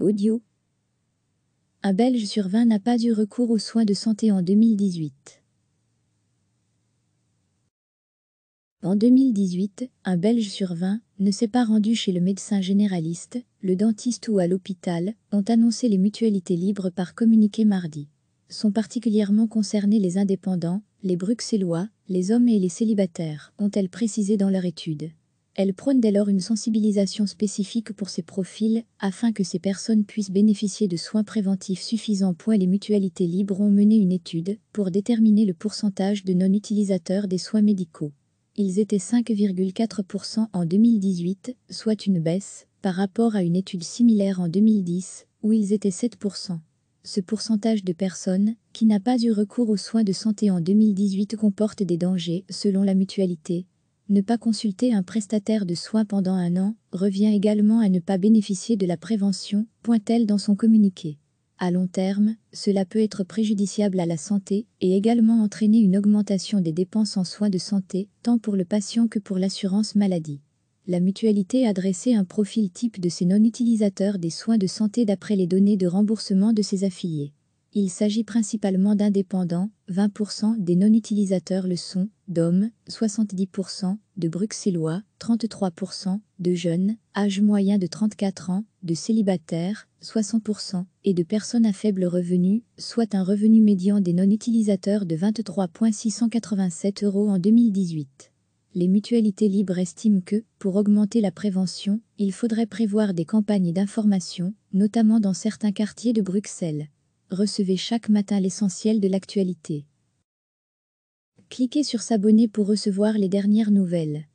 Audio. Un Belge sur 20 n'a pas eu recours aux soins de santé en 2018. En 2018, un Belge sur 20 ne s'est pas rendu chez le médecin généraliste, le dentiste ou à l'hôpital, ont annoncé les mutualités libres par communiqué mardi. Sont particulièrement concernés les indépendants, les bruxellois, les hommes et les célibataires, ont-elles précisé dans leur étude. Elle prône dès lors une sensibilisation spécifique pour ces profils afin que ces personnes puissent bénéficier de soins préventifs suffisants. Les mutualités libres ont mené une étude pour déterminer le pourcentage de non-utilisateurs des soins médicaux. Ils étaient 5,4% en 2018, soit une baisse par rapport à une étude similaire en 2010 où ils étaient 7%. Ce pourcentage de personnes qui n'a pas eu recours aux soins de santé en 2018 comporte des dangers selon la mutualité ne pas consulter un prestataire de soins pendant un an revient également à ne pas bénéficier de la prévention, point-elle dans son communiqué. À long terme, cela peut être préjudiciable à la santé et également entraîner une augmentation des dépenses en soins de santé, tant pour le patient que pour l'assurance maladie. La mutualité a dressé un profil type de ces non-utilisateurs des soins de santé d'après les données de remboursement de ses affiliés. Il s'agit principalement d'indépendants, 20% des non-utilisateurs le sont, d'hommes, 70%, de bruxellois, 33%, de jeunes, âge moyen de 34 ans, de célibataires, 60%, et de personnes à faible revenu, soit un revenu médian des non-utilisateurs de 23,687 euros en 2018. Les mutualités libres estiment que, pour augmenter la prévention, il faudrait prévoir des campagnes d'information, notamment dans certains quartiers de Bruxelles. Recevez chaque matin l'essentiel de l'actualité. Cliquez sur s'abonner pour recevoir les dernières nouvelles.